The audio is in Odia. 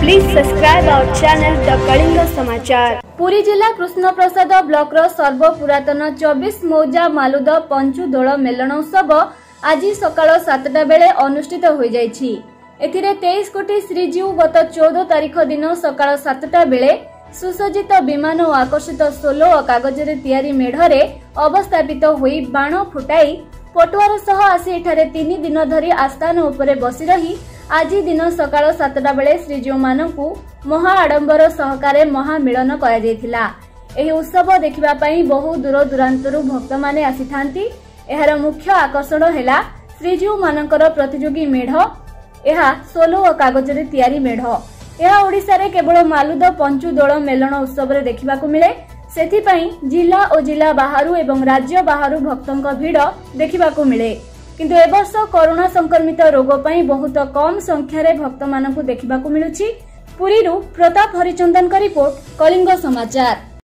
Please subscribe our channel The Kalinga Samachar. Puri ଜିଲ୍ଲା କୃଷ୍ଣପ୍ରସାଦ ବ୍ଲକର ସର୍ବପୁରାତନ ଚବିଶ ମୌଜା ମାଲୁଦ ପଞ୍ଚୁ ଦୋଳ ମେଲଣ ଉତ୍ସବ ଆଜି ସକାଳ ସାତଟା ବେଳେ ଅନୁଷ୍ଠିତ ହୋଇଯାଇଛି ଏଥିରେ ତେଇଶ କୋଟି ଶ୍ରୀଜୀଉ ଗତ ଚଉଦ ତାରିଖ ଦିନ ସକାଳ ସାତଟା ବେଳେ ସୁସଜ୍ଜିତ ବିମାନ ଓ ଆକର୍ଷିତ ସୋଲୋ ଓ କାଗଜରେ ତିଆରି ମେଢରେ ଅବସ୍ଥାପିତ ହୋଇ ବାଣ ଫୁଟାଇ ପଟୁଆର ସହ ଆସି ଏଠାରେ ତିନି ଦିନ ଧରି ଆସ୍ଥାନ ଉପରେ ବସି ରହି ଆଜି ଦିନ ସକାଳ ସାତଟା ବେଳେ ଶ୍ରୀଜୀଉମାନଙ୍କୁ ମହା ଆଡମ୍ବର ସହକାରେ ମହାମିଳନ କରାଯାଇଥିଲା। ଏହି ଉତ୍ସବ ଦେଖିବା ପାଇଁ ବହୁ ଦୂର ଦୂରାନ୍ତରୁ ଭକ୍ତମାନେ ଆସିଥାନ୍ତି। ଏହାର ମୁଖ୍ୟ ଆକର୍ଷଣ ହେଲା ଶ୍ରୀଜୀଉମାନଙ୍କର ପ୍ରତିଯୋଗୀ ମେଢ। ଏହା ସୋଲୋ ଓ କାଗଜରେ ତିଆରି ମେଢ। ଏହା ଓଡ଼ିଶାରେ କେବଳ ମାଲୁଦ ପଞ୍ଚୁ ଦୋଳ ମେଲଣ ଉତ୍ସବରେ ଦେଖିବାକୁ ମିଳେ। ସେଥିପାଇଁ ଜିଲ୍ଲା ଓ ଜିଲ୍ଲା ବାହାରୁ ଏବଂ ରାଜ୍ୟ ବାହାରୁ ଭକ୍ତଙ୍କ ଭିଡ଼ ଦେଖିବାକୁ ମିଳେ। କିନ୍ତୁ ଏବର୍ଷ କରୋନା ସଂକ୍ରମିତ ରୋଗ ପାଇଁ ବହୁତ କମ୍ ସଂଖ୍ୟାରେ ଭକ୍ତମାନଙ୍କୁ ଦେଖିବାକୁ ମିଳୁଛି। ପୁରୀରୁ ପ୍ରତାପ ହରିଚନ୍ଦନଙ୍କ ରିପୋର୍ଟ କଳିଙ୍ଗ ସମାଚାର।